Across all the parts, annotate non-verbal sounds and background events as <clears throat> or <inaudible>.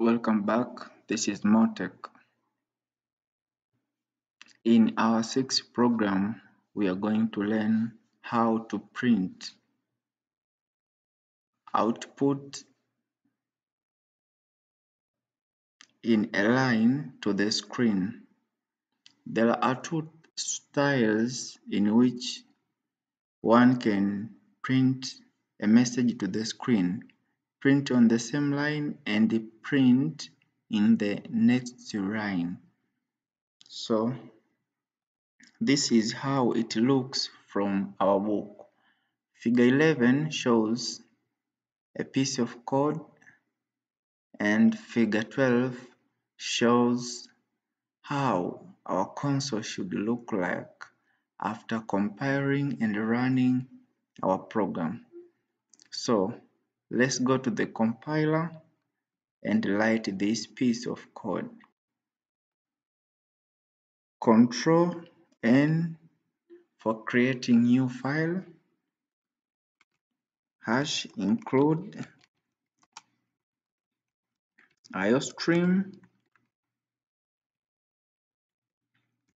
Welcome back. This is Motech. In our sixth program, we are going to learn how to print output in a line to the screen. There are two styles in which one can print a message to the screen print on the same line and print in the next line. So this is how it looks from our book. Figure 11 shows a piece of code and figure 12 shows how our console should look like after compiling and running our program. So let's go to the compiler and write this piece of code. Control n for creating new file. Hash include iostream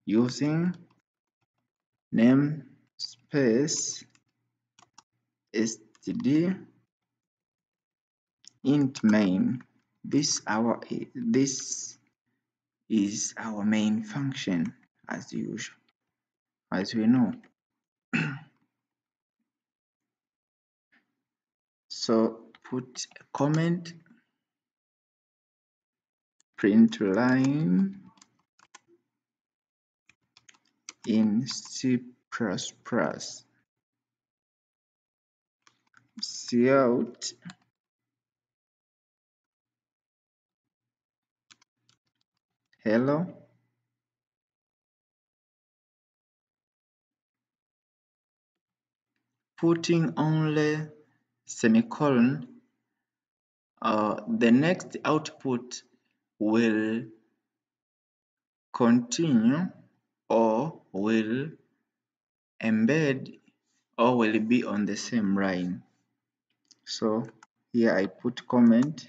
using namespace std int main. This our this is our main function as usual as we know. <clears throat> So put a comment print line in C++ cout hello? Putting only semicolon uh, the next output will continue or will embed or will be on the same line. So here I put comment.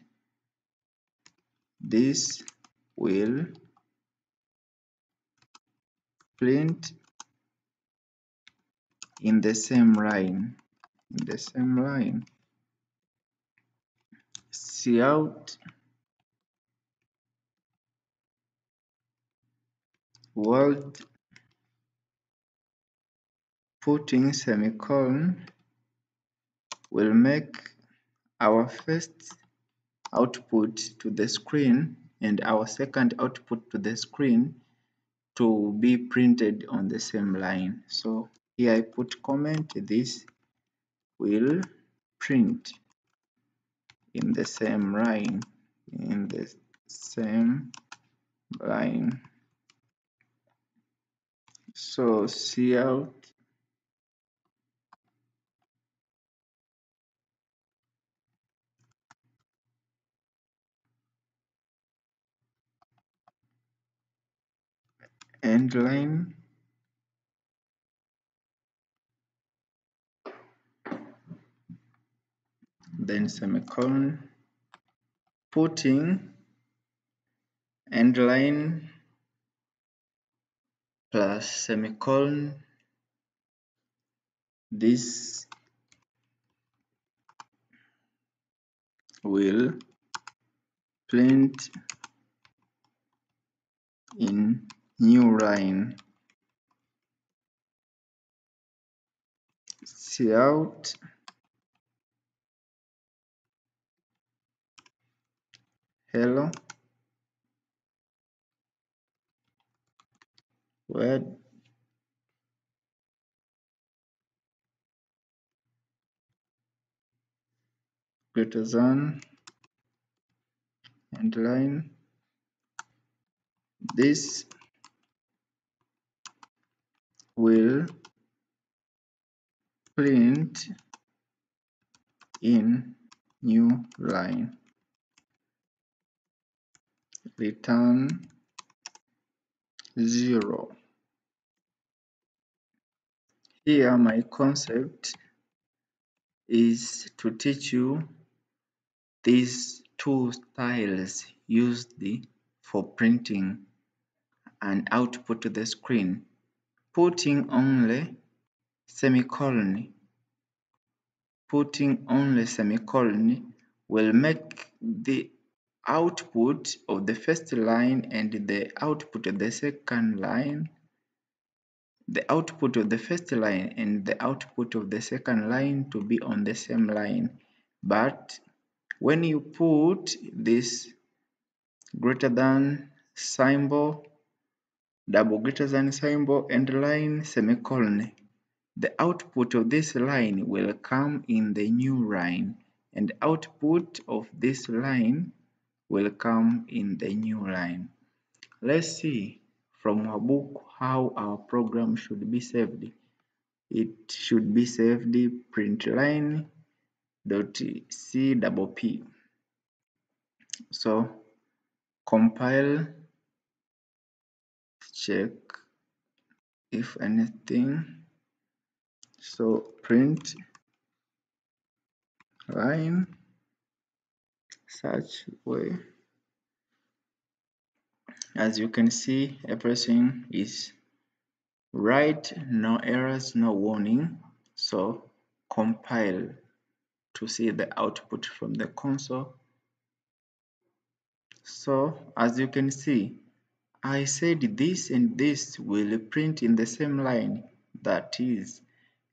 This will print in the same line in the same line. Cout world putting semicolon will make our first output to the screen and our second output to the screen to be printed on the same line. So here I put comment this will print in the same line in the same line. So cout end line then semicolon. Putting end line plus semicolon. This will print in new line. Out. hello. Word greater than. End line. This will print in new line return 0 here my concept is to teach you these two styles used for printing an output to the screen. Putting only semicolon. Putting only semicolon will make the output of the first line and the output of the second line the output of the first line and the output of the second line to be on the same line. But when you put this greater than symbol double greater than symbol and line semicolon the output of this line will come in the new line and output of this line will come in the new line. Let's see from our book how our program should be saved. It should be saved print line dot c double p. So compile check if anything. So print line such way. As you can see everything is right. No errors no warning. So compile to see the output from the console. So as you can see I said this and this will print in the same line that is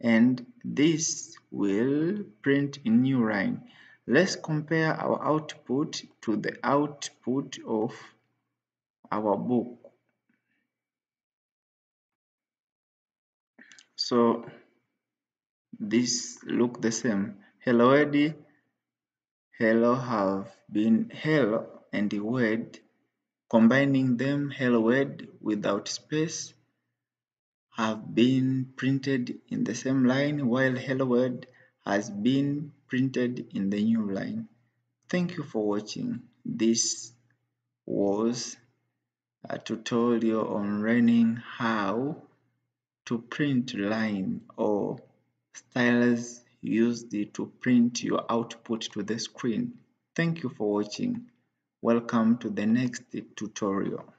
and this will print in new line. Let's compare our output to the output of our book. So this look the same. Hello Eddie, hello have been hello and the word combining them hello word without space have been printed in the same line while hello world has been printed in the new line. Thank you for watching. This was a tutorial on learning how to print line or stylus used to print your output to the screen. Thank you for watching. Welcome to the next tutorial.